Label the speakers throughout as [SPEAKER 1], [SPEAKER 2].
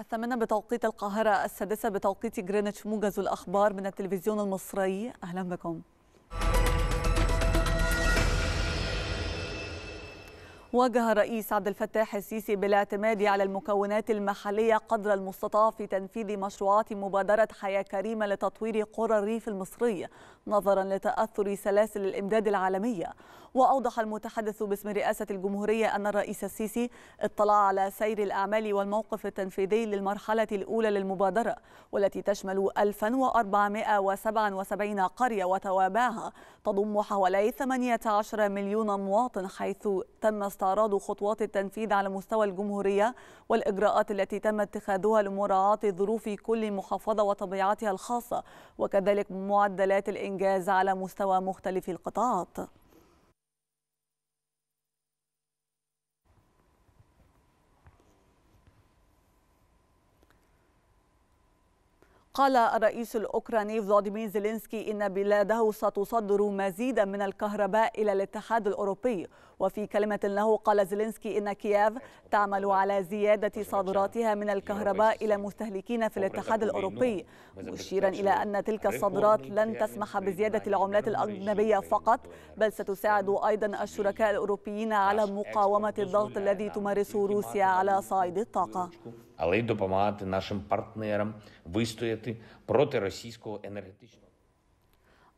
[SPEAKER 1] الثامنة بتوقيت القاهرة السادسة بتوقيت جرينتش موجز الأخبار من التلفزيون المصري. أهلا بكم. واجه الرئيس عبد الفتاح السيسي بالاعتماد على المكونات المحلية قدر المستطاع في تنفيذ مشروعات مبادرة حياة كريمة لتطوير قرى الريف المصري نظرا لتأثر سلاسل الإمداد العالمية. وأوضح المتحدث باسم رئاسة الجمهورية أن الرئيس السيسي اطلع على سير الأعمال والموقف التنفيذي للمرحلة الأولى للمبادرة والتي تشمل 1477 قرية وتوابعها تضم حوالي 18 مليون مواطن حيث تم استعراض خطوات التنفيذ على مستوى الجمهورية والإجراءات التي تم اتخاذها لمراعاة ظروف كل محافظة وطبيعتها الخاصة وكذلك معدلات الإنجاز على مستوى مختلف القطاعات. قال الرئيس الأوكراني فلاديمير زيلينسكي إن بلاده ستصدر مزيدا من الكهرباء إلى الاتحاد الأوروبي وفي كلمة له قال زيلينسكي إن كييف تعمل على زيادة صادراتها من الكهرباء إلى مستهلكين في الاتحاد الأوروبي مشيرا إلى أن تلك الصادرات لن تسمح بزيادة العملات الأجنبية فقط بل ستساعد أيضا الشركاء الأوروبيين على مقاومة الضغط الذي تمارسه روسيا على صعيد الطاقة
[SPEAKER 2] але й допомагати нашим партнерам вистояти проти російського енергетичного.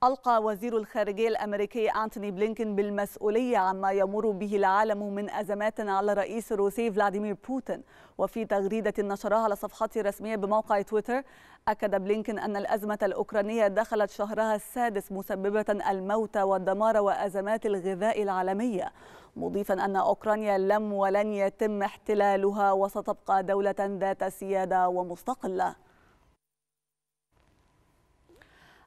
[SPEAKER 1] ألقى وزير الخارجية الأمريكي أنتوني بلينكين بالمسؤولية عما يمر به العالم من أزمات على الرئيس الروسي فلاديمير بوتين. وفي تغريدة نشرها على صفحته الرسمية بموقع تويتر أكد بلينكين أن الأزمة الأوكرانية دخلت شهرها السادس مسببة الموت والدمار وأزمات الغذاء العالمية. مضيفا أن أوكرانيا لم ولن يتم احتلالها وستبقى دولة ذات سيادة ومستقلة.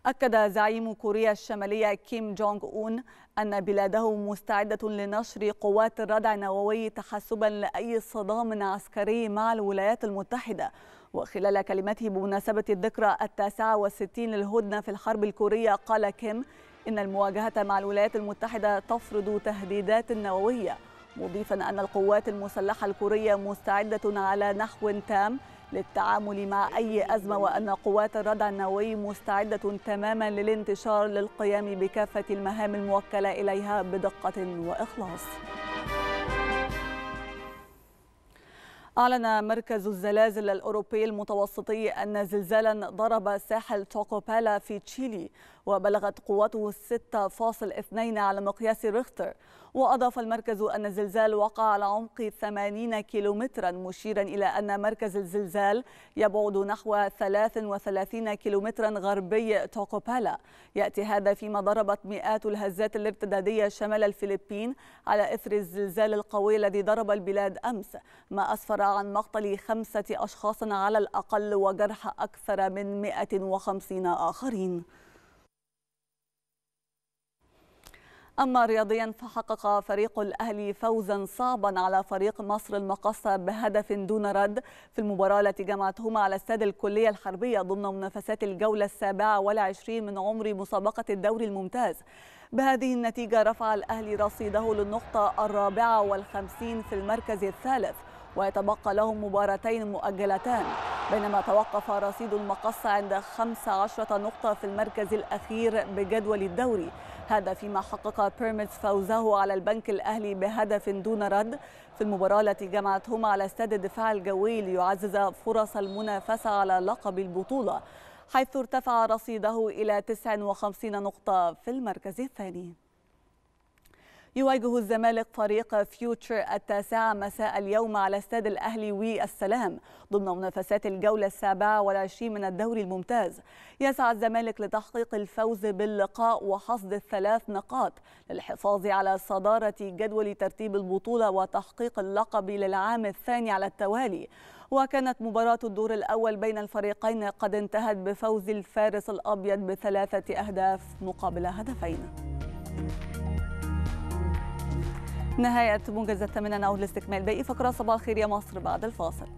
[SPEAKER 1] أكد زعيم كوريا الشمالية كيم جونغ أون أن بلاده مستعدة لنشر قوات الردع النووي تحسبا لأي صدام عسكري مع الولايات المتحدة. وخلال كلمته بمناسبة الذكرى التاسعة والستين للهدنة في الحرب الكورية قال كيم إن المواجهة مع الولايات المتحدة تفرض تهديدات نووية مضيفا أن القوات المسلحة الكورية مستعدة على نحو تام للتعامل مع أي أزمة وأن قوات الردع النووي مستعدة تماما للانتشار للقيام بكافة المهام الموكلة إليها بدقة وإخلاص. أعلن مركز الزلازل الأوروبي المتوسطي أن زلزالا ضرب ساحل توكوبالا في تشيلي وبلغت قوته 6.2 على مقياس ريختر. وأضاف المركز أن الزلزال وقع على عمق 80 كيلومترا مشيرا إلى أن مركز الزلزال يبعد نحو 33 كيلومترا غربي توكوبالا. يأتي هذا فيما ضربت مئات الهزات الارتدادية شمال الفلبين على إثر الزلزال القوي الذي ضرب البلاد أمس. ما أسفر عن مقتل خمسة أشخاص على الأقل وجرح أكثر من 150 آخرين. أما رياضيا فحقق فريق الأهلي فوزا صعبا على فريق مصر المقصة بهدف دون رد في المباراة التي جمعتهما على استاد الكلية الحربية ضمن منافسات الجولة السابعة والعشرين من عمر مسابقة الدوري الممتاز. بهذه النتيجة رفع الأهلي رصيده للنقطة الرابعة والخمسين في المركز الثالث. ويتبقى لهم مباراتين مؤجلتان بينما توقف رصيد المقصة عند 15 نقطة في المركز الأخير بجدول الدوري. هذا فيما حقق بيراميدز فوزه على البنك الأهلي بهدف دون رد. في المباراة التي جمعتهما على استاد الدفاع الجوي ليعزز فرص المنافسة على لقب البطولة حيث ارتفع رصيده إلى 59 نقطة في المركز الثاني. يواجه الزمالك فريق فيوتشر التاسعة مساء اليوم على استاد الأهلي والسلام ضمن منافسات الجولة السابعة والعشرين من الدوري الممتاز. يسعى الزمالك لتحقيق الفوز باللقاء وحصد الثلاث نقاط للحفاظ على صدارة جدول ترتيب البطولة وتحقيق اللقب للعام الثاني على التوالي. وكانت مباراة الدور الأول بين الفريقين قد انتهت بفوز الفارس الأبيض بثلاثة أهداف مقابل هدفين. نهاية موجز الثامنة نعود لاستكمال باقي فقرة صباح الخير يا مصر بعد الفاصل.